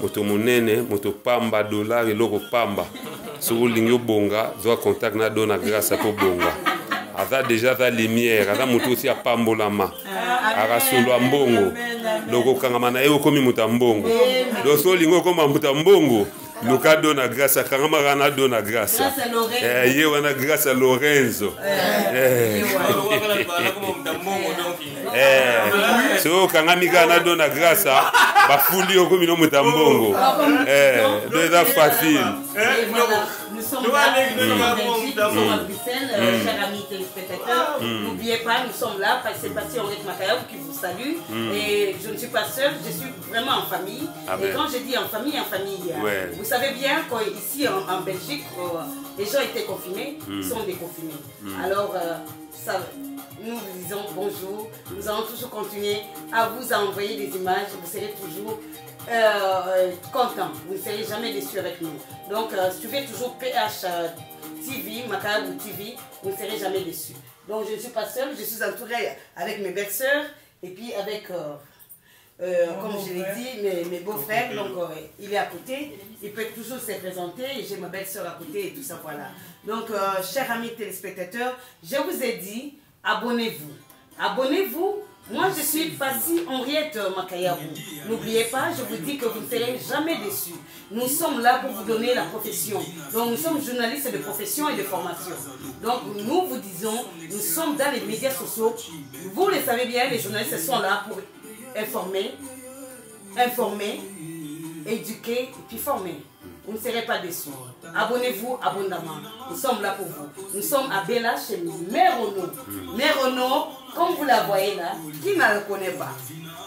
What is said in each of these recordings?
moto monene moto pamba dollar eloko pamba. Soki olingi obonga zwa contact na do na grâce mpo bonga. Aza déjà aza lumière. Aza moto osi apambolama akasolo ya mbongo. Loko okangama na ye okomi moto ya mbongo. Donc so olingi okoma moto ya mbongo luka do na grâce akangamaka na do na grâce. Grâce à Lorenzo. Eh, ye wana grâce ya lorenzo. Eh. Eh, soki okangami kaka na do na grâce bafuli okomi no moto ya mbongo Eh, do eza facile chers amis téléspectateurs. N'oubliez pas, nous sommes là, c'est Pasteur Henriette Makayab qui vous salue. Et je ne suis pas seule, je suis vraiment en famille. Amen. Et quand je dis en famille, en famille, Ouais. vous savez bien qu'ici en, Belgique, euh, les gens étaient confinés, ils sont déconfinés. Alors, euh, ça, nous vous disons bonjour, nous allons toujours continuer à vous envoyer des images, vous serez toujours euh, content, vous ne serez jamais déçus avec nous. Donc, euh, suivez toujours PH euh, TV, Macabou TV, vous ne serez jamais déçus. Donc, je ne suis pas seule, je suis entourée avec mes belles-sœurs et puis avec, euh, comme je l'ai dit, mes, mes beaux-frères. Donc, euh, il est à côté, il peut toujours se présenter j'ai ma belle-sœur à côté et tout ça, voilà. Donc, euh, chers amis téléspectateurs, je vous ai dit, abonnez-vous. Abonnez-vous. Moi, je suis Passi Henriette Makayabou. N'oubliez pas, je vous dis que vous ne serez jamais déçus. Nous sommes là pour vous donner la profession. Donc, nous sommes journalistes de profession et de formation. Donc, nous vous disons, nous sommes dans les médias sociaux. Vous le savez bien, les journalistes sont là pour informer, informer, éduquer et puis former. Vous ne serez pas déçus. Abonnez-vous abondamment. Nous sommes là pour vous. Nous sommes à Bella chez Mère Renaud. Mère Renaud, comme vous la voyez là, qui ne la connaît pas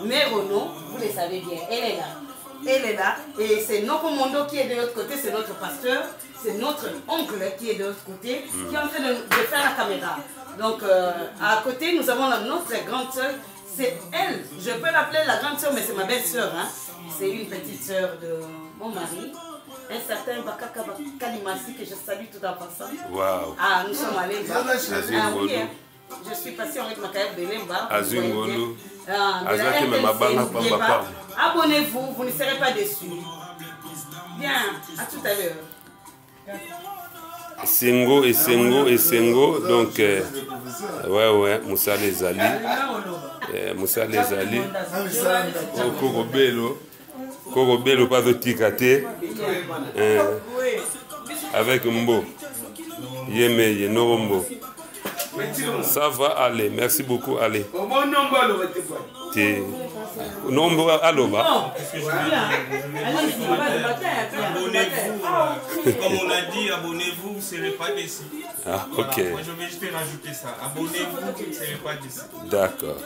Mère Renaud, vous le savez bien, elle est là. Elle est là. Et c'est notre Mondo qui est de l'autre côté, c'est notre pasteur. C'est notre oncle qui est de l'autre côté, qui est en train de, de faire la caméra. Donc, euh, à côté, nous avons notre grande soeur. C'est elle. Je peux l'appeler la grande soeur, mais c'est ma belle-sœur. Hein. C'est une petite sœur de mon mari. Un certain Bakaka Kalimasi que je salue tout en passant. Waouh. Ah, nous sommes allés Ah oui, hein. Je suis passée avec ma carrière de Lemba. Ah, de pas. Abonnez-vous, vous ne serez pas déçus. Bien, à tout à l'heure. esengo esengo esengo donc euh, ouais ouais mosala ezali Eh, mosala ezali Oh, kokobelo kokobelo mpo azotika te Eh, avec mbo ye me ye noko mbo ça va aller merci beaucoup allez te nombo aloba Allez-y, on va le matin, bien. Abonnez-vous. Comme on a dit, abonnez-vous, vous ne serez pas déçus. ah ok Moi, je vais juste rajouter ça. Abonnez-vous, vous ne serez pas déçus. d'accord